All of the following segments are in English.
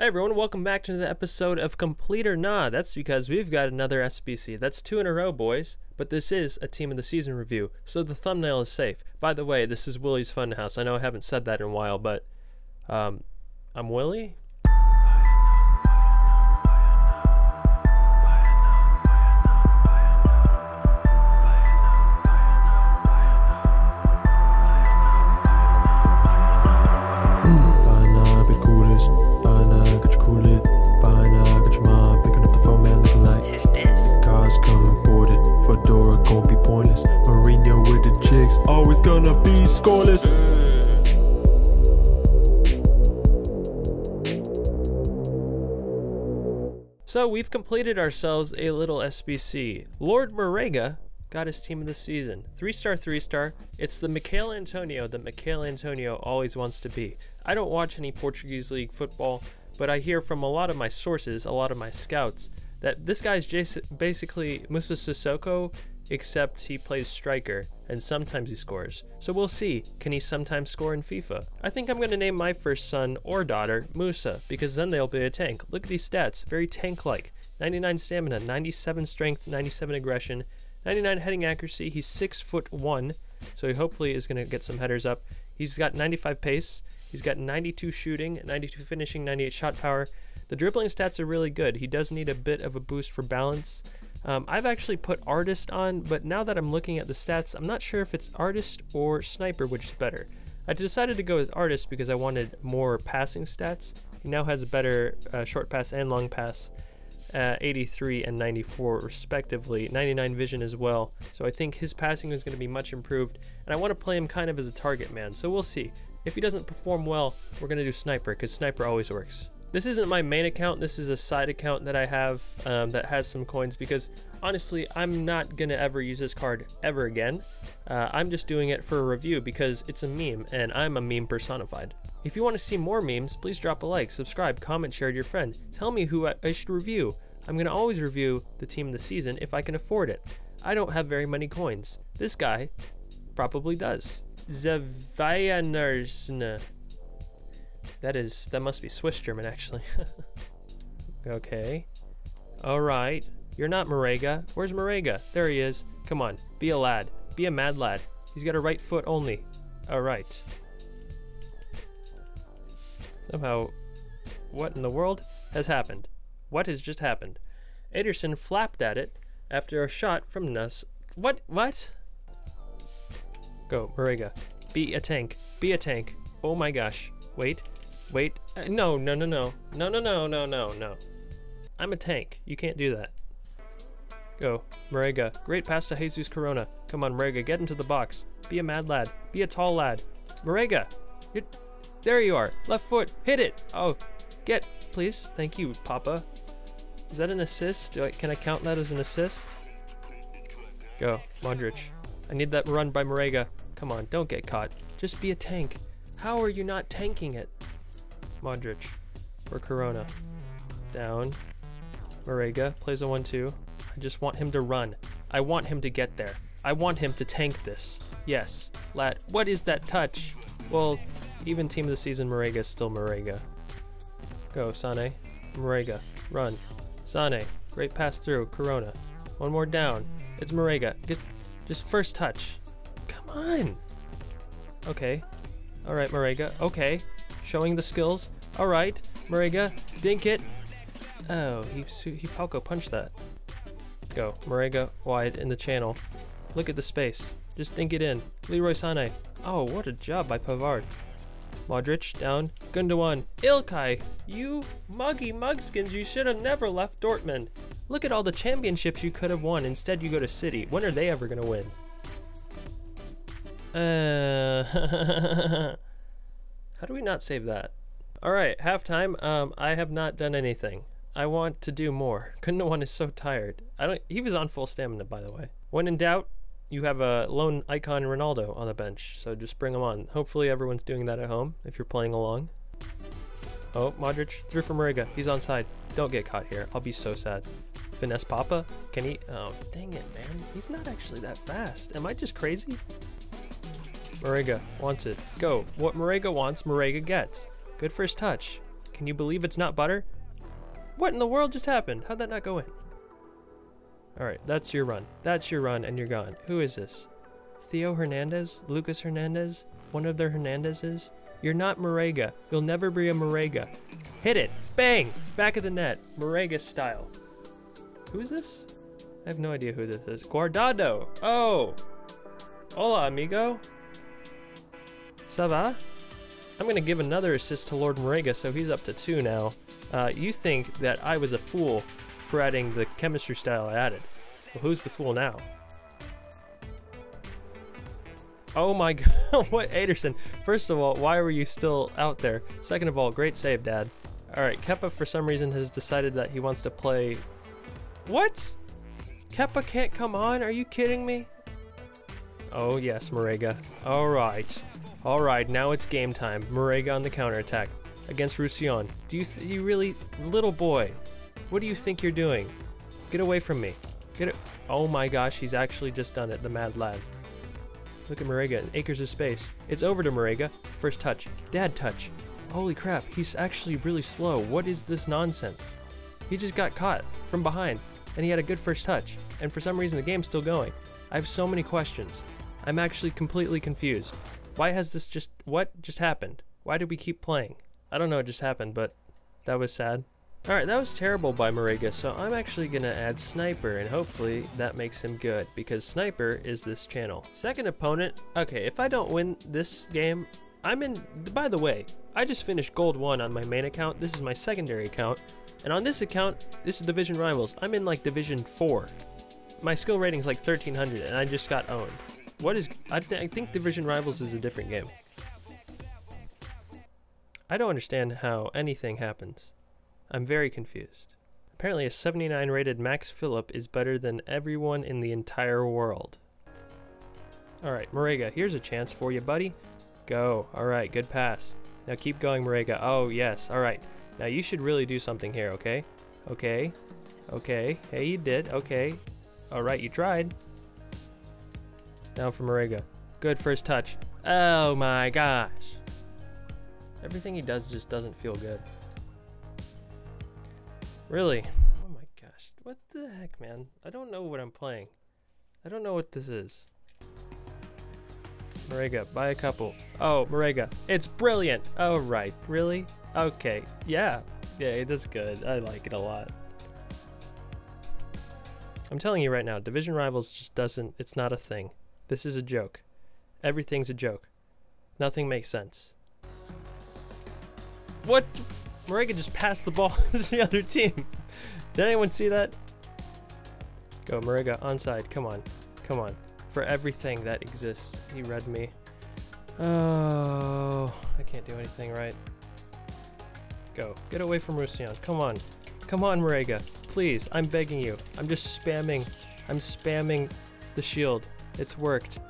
Hey everyone, welcome back to another episode of Complete or Nah. That's because we've got another SBC. That's two in a row, boys. But this is a team of the season review, so the thumbnail is safe. By the way, this is Willie's Funhouse. I know I haven't said that in a while, but um, I'm Willie. Gonna be scoreless. So we've completed ourselves a little SBC. Lord Marega got his team of the season. Three star, three star. It's the Michael Antonio that Michael Antonio always wants to be. I don't watch any Portuguese league football, but I hear from a lot of my sources, a lot of my scouts, that this guy's basically Musa Sissoko, except he plays striker and sometimes he scores. So we'll see. Can he sometimes score in FIFA? I think I'm going to name my first son or daughter Musa because then they'll be a tank. Look at these stats, very tank like. 99 stamina, 97 strength, 97 aggression, 99 heading accuracy. He's 6 foot 1, so he hopefully is going to get some headers up. He's got 95 pace, he's got 92 shooting, 92 finishing, 98 shot power. The dribbling stats are really good. He does need a bit of a boost for balance. Um, I've actually put artist on, but now that I'm looking at the stats, I'm not sure if it's artist or sniper, which is better. I decided to go with artist because I wanted more passing stats. He now has a better uh, short pass and long pass, uh, 83 and 94 respectively, 99 vision as well. So I think his passing is going to be much improved, and I want to play him kind of as a target man. So we'll see. If he doesn't perform well, we're going to do sniper because sniper always works. This isn't my main account, this is a side account that I have um, that has some coins because honestly, I'm not gonna ever use this card ever again. Uh, I'm just doing it for a review because it's a meme and I'm a meme personified. If you want to see more memes, please drop a like, subscribe, comment, share to your friend. Tell me who I, I should review. I'm gonna always review the team of the season if I can afford it. I don't have very many coins. This guy probably does. Zevayanersne. That is, that must be Swiss German actually. okay. Alright. You're not Marega. Where's Marega? There he is. Come on. Be a lad. Be a mad lad. He's got a right foot only. Alright. Somehow, what in the world has happened? What has just happened? Ederson flapped at it after a shot from Nuss. What? What? Go, Marega. Be a tank. Be a tank. Oh my gosh. Wait. Wait. Uh, no, no, no, no. No, no, no, no, no, no. I'm a tank. You can't do that. Go. Marega. Great pass to Jesus Corona. Come on, Marega. Get into the box. Be a mad lad. Be a tall lad. Marega. You're... There you are. Left foot. Hit it. Oh. Get. Please. Thank you, Papa. Is that an assist? I, can I count that as an assist? Go. Modric. I need that run by Marega. Come on. Don't get caught. Just be a tank. How are you not tanking it? Modric for Corona. Down. Marega plays a 1 2. I just want him to run. I want him to get there. I want him to tank this. Yes. Lat. What is that touch? Well, even team of the season, Marega is still Marega. Go, Sane. Marega. Run. Sane. Great pass through. Corona. One more down. It's Marega. Just, just first touch. Come on. Okay. Alright, Marega. Okay. Showing the skills. Alright. Marega. Dink it. Oh, he, he Falco punched that. Go. Marega wide in the channel. Look at the space. Just dink it in. Leroy Sané. Oh, what a job by Pavard. Modric down. Gundogan. Ilkay. You muggy mugskins. You should have never left Dortmund. Look at all the championships you could have won. Instead, you go to City. When are they ever going to win? Uh, how do we not save that? All right, halftime. Um, I have not done anything. I want to do more. Gundogan is so tired. I don't. He was on full stamina, by the way. When in doubt, you have a lone icon Ronaldo on the bench, so just bring him on. Hopefully, everyone's doing that at home if you're playing along. Oh, Modric through for Riga. He's onside. Don't get caught here. I'll be so sad. Finesse Papa? Can he? Oh, dang it, man. He's not actually that fast. Am I just crazy? Marega wants it. Go. What Marega wants, Marega gets. Good first touch. Can you believe it's not butter? What in the world just happened? How'd that not go in? Alright, that's your run. That's your run, and you're gone. Who is this? Theo Hernandez? Lucas Hernandez? One of their Hernandezes? You're not Marega. You'll never be a Marega. Hit it! Bang! Back of the net. Marega style. Who's this? I have no idea who this is. Guardado! Oh! Hola, amigo. Ça? I'm gonna give another assist to Lord Marega, so he's up to two now. Uh, you think that I was a fool for adding the chemistry style I added. Well, who's the fool now? Oh my god, what Ederson? First of all, why were you still out there? Second of all, great save, Dad. Alright, Kepa for some reason has decided that he wants to play... What? Kepa can't come on? Are you kidding me? Oh yes, Marega. Alright. Alright, now it's game time. Marega on the counterattack against Roussillon. Do you, you really... Little boy, what do you think you're doing? Get away from me. Get it. Oh my gosh, he's actually just done it, the mad lad. Look at Marega in acres of space. It's over to Marega. First touch. Dad touch. Holy crap, he's actually really slow. What is this nonsense? He just got caught from behind, and he had a good first touch. And for some reason, the game's still going. I have so many questions. I'm actually completely confused. Why has this just. What just happened? Why did we keep playing? I don't know what just happened, but that was sad. Alright, that was terrible by Marega, so I'm actually gonna add Sniper, and hopefully that makes him good, because Sniper is this channel. Second opponent, okay, if I don't win this game, I'm in, by the way, I just finished Gold 1 on my main account, this is my secondary account, and on this account, this is Division Rivals, I'm in like Division 4. My skill rating's like 1300, and I just got owned. What is, I, th I think Division Rivals is a different game. I don't understand how anything happens. I'm very confused. Apparently a 79 rated Max Phillip is better than everyone in the entire world. Alright, Marega, here's a chance for you, buddy. Go. Alright, good pass. Now keep going, Marega. Oh, yes. Alright. Now you should really do something here, okay? Okay. Okay. Hey, you did. Okay. Alright, you tried. Now for Marega. Good first touch. Oh my gosh. Everything he does just doesn't feel good. Really? Oh my gosh. What the heck, man? I don't know what I'm playing. I don't know what this is. Marega, buy a couple. Oh, Marega. It's brilliant. Oh, right. Really? Okay. Yeah. Yeah, it is good. I like it a lot. I'm telling you right now, Division Rivals just doesn't, it's not a thing. This is a joke. Everything's a joke. Nothing makes sense. What? Marega just passed the ball to the other team. Did anyone see that? Go, Marega, onside. Come on. Come on. For everything that exists, he read me. Oh, I can't do anything right. Go. Get away from Roussillon. Come on. Come on, Marega. Please, I'm begging you. I'm just spamming. I'm spamming the shield. It's worked.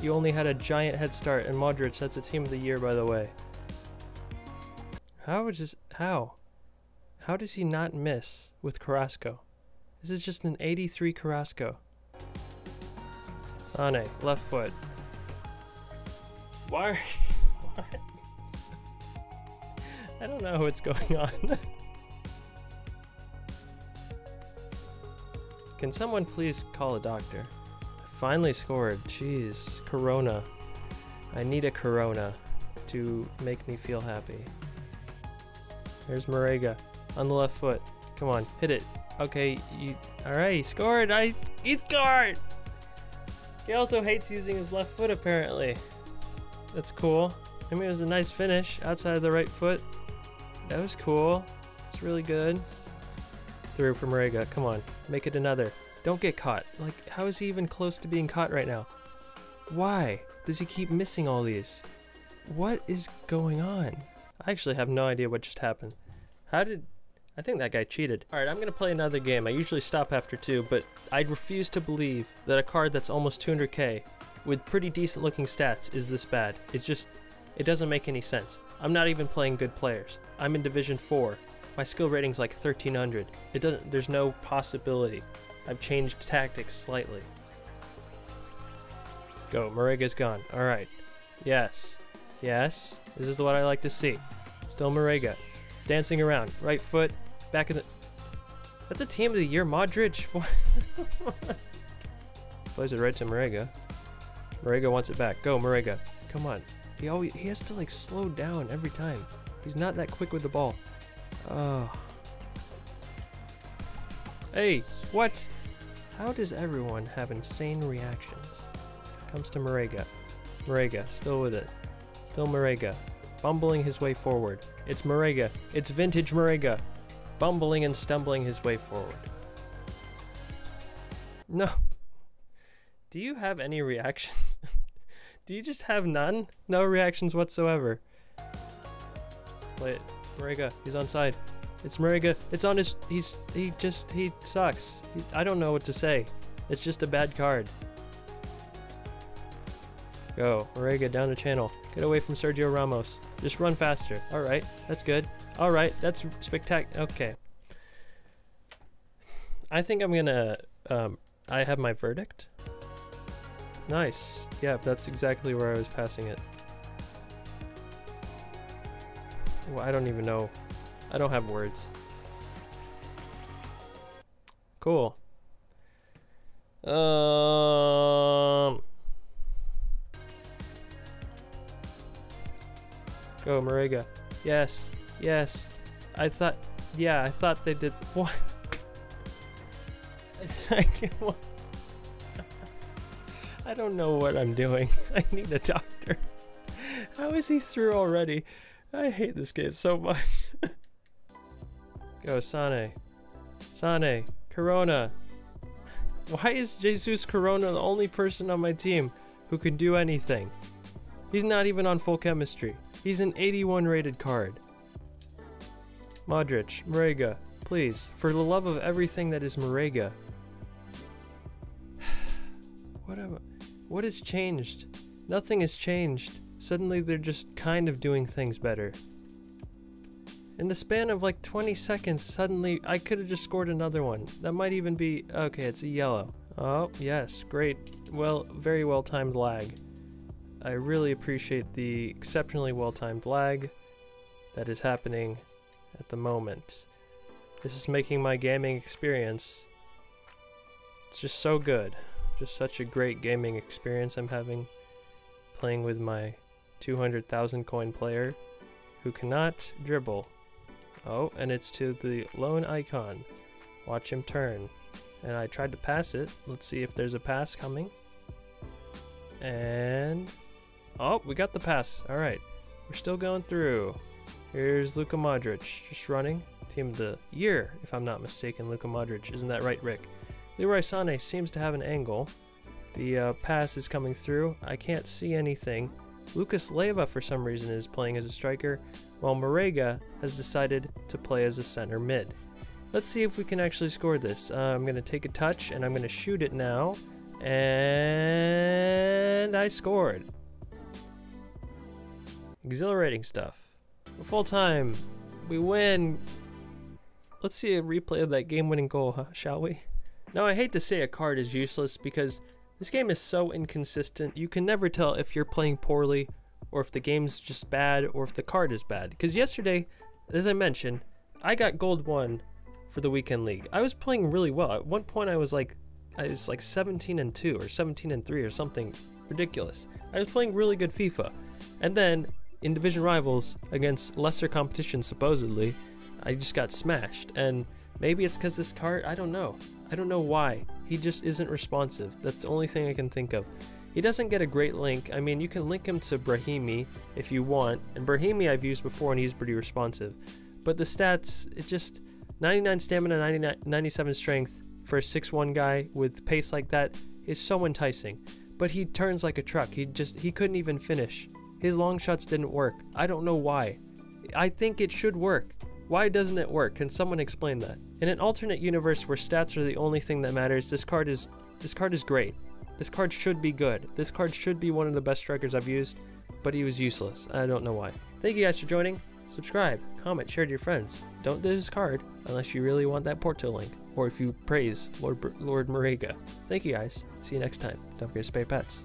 You only had a giant head start, and Modric, that's a team of the year, by the way. How is this? How? How does he not miss with Carrasco? This is just an 83 Carrasco. Sane, left foot. Why? Are what? I don't know what's going on. Can someone please call a doctor? Finally scored. Jeez, Corona. I need a Corona to make me feel happy. There's Marega on the left foot. Come on, hit it. Okay, you. All right, he scored. I he scored. He also hates using his left foot apparently. That's cool. I mean, it was a nice finish outside of the right foot. That was cool. It's really good. Through from Marega. Come on, make it another. Don't get caught. Like, how is he even close to being caught right now? Why does he keep missing all these? What is going on? I actually have no idea what just happened. How did... I think that guy cheated. Alright, I'm to play another game. I usually stop after two, but I refuse to believe that a card that's almost 200k with pretty decent looking stats is this bad. It's just... It doesn't make any sense. I'm not even playing good players. I'm in Division 4. My skill rating's like 1300. It doesn't... There's no possibility. I've changed tactics slightly. Go, Marega's gone. Alright. Yes. Yes. This is what I like to see. Still Marega. dancing around. Right foot, back in the. That's a team of the year, Modric. Plays it right to Marega. Marega wants it back. Go, Marega. Come on. He always he has to like slow down every time. He's not that quick with the ball. Oh. Hey, what? How does everyone have insane reactions? Comes to Marega. Marega, still with it. Still Marega. Bumbling his way forward. It's Marega. It's vintage Marega. Bumbling and stumbling his way forward. No. Do you have any reactions? Do you just have none? No reactions whatsoever. Play it. He's on side. It's Marega. It's on his. He's. He just. He sucks. He, I don't know what to say. It's just a bad card. Go. Marega down the channel. Get away from Sergio Ramos. Just run faster. Alright. That's good. Alright. That's spectacular. Okay. I think I'm gonna. Um, I have my verdict. Nice. Yeah, that's exactly where I was passing it. Well, I don't even know. I don't have words. Cool. Um. Go, Marega. Yes. Yes. I thought. Yeah, I thought they did. What? I can't. What? I don't know what I'm doing. I need a doctor. How is he through already? I hate this game so much. Go, Sane. Sane. Corona. Why is Jesus Corona the only person on my team who can do anything? He's not even on full chemistry. He's an 81 rated card. Modric, Marega, please, for the love of everything that is Marega. what am what has changed? Nothing has changed. Suddenly they're just kind of doing things better. In the span of like 20 seconds, suddenly I could have just scored another one. That might even be, okay, it's a yellow. Oh, yes, great. Well, very well timed lag. I really appreciate the exceptionally well timed lag that is happening at the moment. This is making my gaming experience it's just so good. Just such a great gaming experience I'm having playing with my 200,000 coin player who cannot dribble. Oh, and it's to the lone icon. Watch him turn. And I tried to pass it. Let's see if there's a pass coming. And... Oh, we got the pass. Alright. We're still going through. Here's Luka Modric just running. Team of the year, if I'm not mistaken, Luka Modric. Isn't that right, Rick? Leroy Sané seems to have an angle. The uh, pass is coming through. I can't see anything. Lucas Leiva, for some reason, is playing as a striker, while Marega has decided to play as a center mid. Let's see if we can actually score this. Uh, I'm going to take a touch, and I'm going to shoot it now. And I scored. Exhilarating stuff. Full time. We win. Let's see a replay of that game-winning goal, huh, shall we? Now, I hate to say a card is useless because this game is so inconsistent. You can never tell if you're playing poorly or if the game's just bad or if the card is bad. Because yesterday, as I mentioned, I got gold one for the weekend league. I was playing really well. At one point, I was like, I was like 17 and 2 or 17 and 3 or something ridiculous. I was playing really good FIFA. And then in division rivals against lesser competition supposedly, I just got smashed. And maybe it's because this card, I don't know. I don't know why. He just isn't responsive. That's the only thing I can think of. He doesn't get a great link. I mean, you can link him to Brahimi if you want. And Brahimi I've used before and he's pretty responsive. But the stats, it just 99 stamina, 99, 97 strength for a 6-1 guy with pace like that is so enticing. But he turns like a truck. He just he couldn't even finish. His long shots didn't work. I don't know why. I think it should work. Why doesn't it work? Can someone explain that? In an alternate universe where stats are the only thing that matters, this card is this card is great. This card should be good. This card should be one of the best strikers I've used, but he was useless. I don't know why. Thank you guys for joining. Subscribe, comment, share to your friends. Don't do this card unless you really want that Porto link, or if you praise Lord Lord Marega. Thank you guys. See you next time. Don't forget to spay pets.